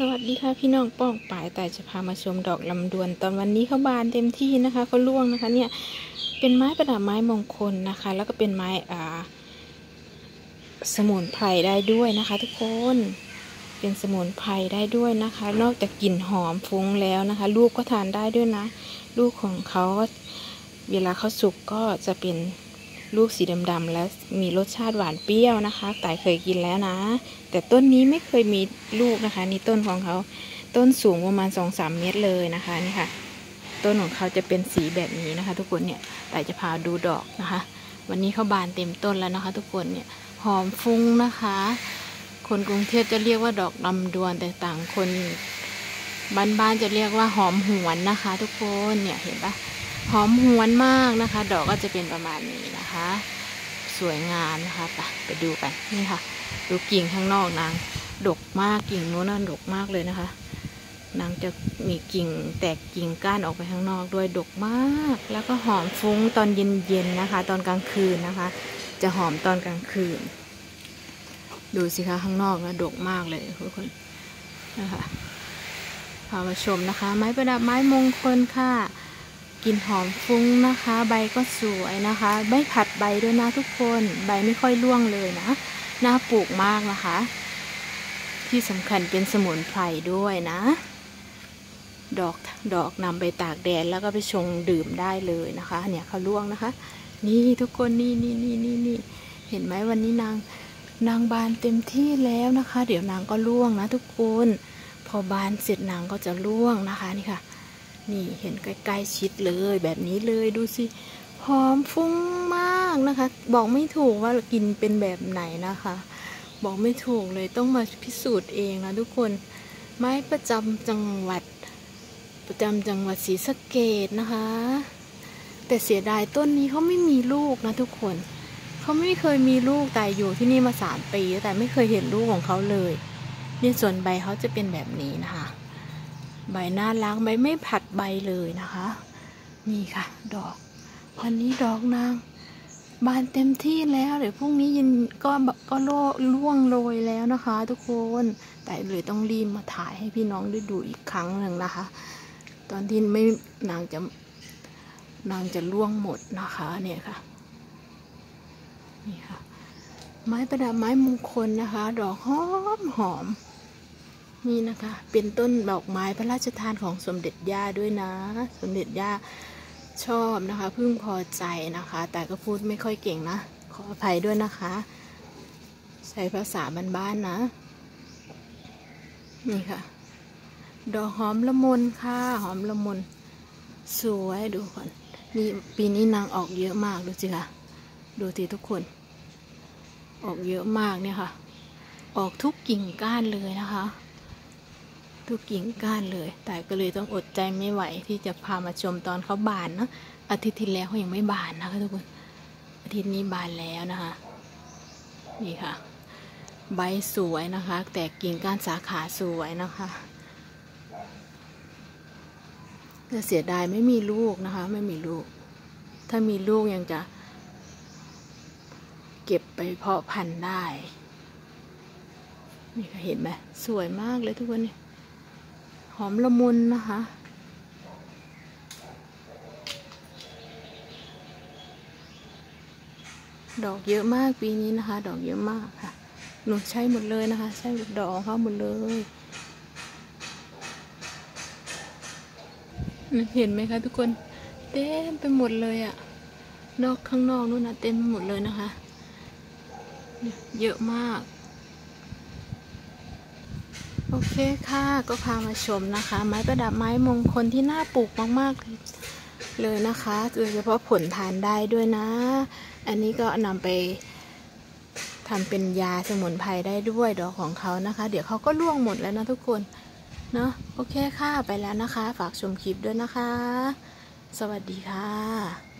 สวัสดีค่ะพี่น้องป้องปายแต่จะพามาชมดอกลำดวน ตอนวันนี้เขาบานเต็มที่นะคะเขาล่วงนะคะ เนี่ย เป็นไม้ประดับไม้มงคลนะคะ แล้วก็เป็นไม้อ่า สมุนไพรได้ด้วยนะคะ ทุกคนเป็นสมุนไพรได้ด้วยนะคะ นอกจากกลิ่นหอมฟุ้งแล้วนะคะ ลูกก็ทานได้ด้วยนะ ลูกของเขาเวลาเขาสุกก็จะเป็น ลูกสีดำๆและมีรสชาติหวานเปรี้ยวนะคะแต่เคยกินแล้วนะ แต่ต้นนี้ไม่เคยมีลูกนะคะ นี่ต้นของเขาต้นสูงประมาณสองสามเมตรเลยนะคะนี่ค่ะ ต้นของเขาจะเป็นสีแบบนี้นะคะ ทุกคนเนี่ยแต่จะพาดูดอกนะคะ วันนี้เขาบานเต็มต้นแล้วนะคะ ทุกคนเนี่ยหอมฟุ้งนะคะ คนกรุงเทพจะเรียกว่าดอกลำดวนแต่ต่างคนบ้านๆจะเรียกว่าหอมหวนนะคะ ทุกคนเนี่ยเห็นปะ หอมหวนมากนะคะ ดอกก็จะเป็นประมาณนี้นะคะ สวยงามนะคะไปไปดูกันนี่ค่ะ ดูกิ่งข้างนอกนางดกมากกิ่งโน้นน่ะดกมากเลยนะคะ นางจะมีกิ่งแตกกิ่งก้านออกไปข้างนอกด้วยดกมาก แล้วก็หอมฟุ้งตอนเย็นๆนะคะ ตอนกลางคืนนะคะ จะหอมตอนกลางคืน ดูสิคะข้างนอกนะดกมากเลยทุกคนนะคะพามาชมนะคะ ไม้ประดับไม้มงคลค่ะ กลิ่นหอมฟุ้งนะคะ ใบก็สวยนะคะ ไม่ผัดใบด้วยนะทุกคน ใบไม่ค่อยร่วงเลยนะ น่าปลูกมากนะคะ ที่สำคัญเป็นสมุนไพรด้วยนะ ดอกดอกนำไปตากแดดแล้วก็ไปชงดื่มได้เลยนะคะ เนี่ยเขาร่วงนะคะ นี่ทุกคนนี่นี่นี่นี่นี่เห็นไหมวันนี้นางนางบานเต็มที่แล้วนะคะ เดี๋ยวนางก็ร่วงนะทุกคน พอบานเสร็จนางก็จะร่วงนะคะนี่ค่ะ นี่เห็นใกล้ๆชิดเลยแบบนี้เลยดูสิหอมฟุ้งมากนะคะ บอกไม่ถูกว่ากินเป็นแบบไหนนะคะ บอกไม่ถูกเลยต้องมาพิสูจน์เองนะทุกคนไม้ประจำจังหวัด ประจำจังหวัดศรีสะเกดนะคะ แต่เสียดายต้นนี้เขาไม่มีลูกนะทุกคนเขาไม่เคยมีลูกแต่อยู่ที่นี่มาสามปี แต่ไม่เคยเห็นลูกของเขาเลย นี่ส่วนใบเขาจะเป็นแบบนี้นะคะ ใบหน้าล้างใบไม่ผัดใบเลยนะคะ นี่ค่ะ ดอก วันนี้ดอกนางบานเต็มที่แล้วเดี๋ยวพรุ่งนี้ยินก็ก็โล่วงโรยแล้วนะคะ ทุกคน แต่เลยต้องรีบมาถ่ายให้พี่น้องได้ดูอีกครั้งหนึ่งนะคะ ตอนที่ไม่นางจะนางจะล่วงหมดนะคะเนี่ยค่ะนี่ค่ะ ไม้ประดับไม้มงคลนะคะ ดอกหอมหอม นี่นะคะ เป็นต้นดอกไม้พระราชทานของสมเด็จย่าด้วยนะ สมเด็จย่าชอบนะคะพึ่งพอใจนะคะ แต่ก็พูดไม่ค่อยเก่งนะ ขออภัยด้วยนะคะ ใช้ภาษาบ้านๆนะนี่ค่ะ ดอกหอมละมุนค่ะ หอมละมุนสวยดูก่อนนี่ปีนี้นางออกเยอะมากดูสิค่ะ ดูทีทุกคน ออกเยอะมากเนี่ยค่ะ ออกทุกกิ่งก้านเลยนะคะ ทุกกิ่งก้านเลย แต่ก็เลยต้องอดใจไม่ไหวที่จะพามาชมตอนเขาบานนะอาทิตย์ที่แล้วเขายังไม่บานนะคะทุกคนอาทิตย์นี้บานแล้วนะคะ นี่ค่ะ ใบสวยนะคะ แต่กิ่งก้านสาขาสวยนะคะแต่เสียดายไม่มีลูกนะคะ ไม่มีลูก ถ้ามีลูกยังจะ เก็บไปเพาะพันธุ์ได้ นี่ค่ะเห็นไหมสวยมากเลยทุกคนเนี่ย หอมละมุนนะคะ ดอกเยอะมากปีนี้นะคะ ดอกเยอะมากค่ะ หนูใช้หมดเลยนะคะ ใช้ดอกเขาหมดเลยเห็นไหมคะทุกคนเต็มไปหมดเลยอะนอกข้างนอกนู่นนะเต็มไปหมดเลยนะคะ เยอะมาก โอเคค่ะก็พามาชมนะคะ ไม้ประดับไม้มงคลที่น่าปลูกมากๆเลยนะคะโดยเฉพาะผลทานได้ด้วยนะ อันนี้ก็นำไปทำเป็นยาสมุนไพรได้ด้วยดอกของเขานะคะ เดี๋ยวเขาก็ล่วงหมดแล้วนะทุกคนเนาะโอเคค่ะไปแล้วนะคะ ฝากชมคลิปด้วยนะคะ สวัสดีค่ะ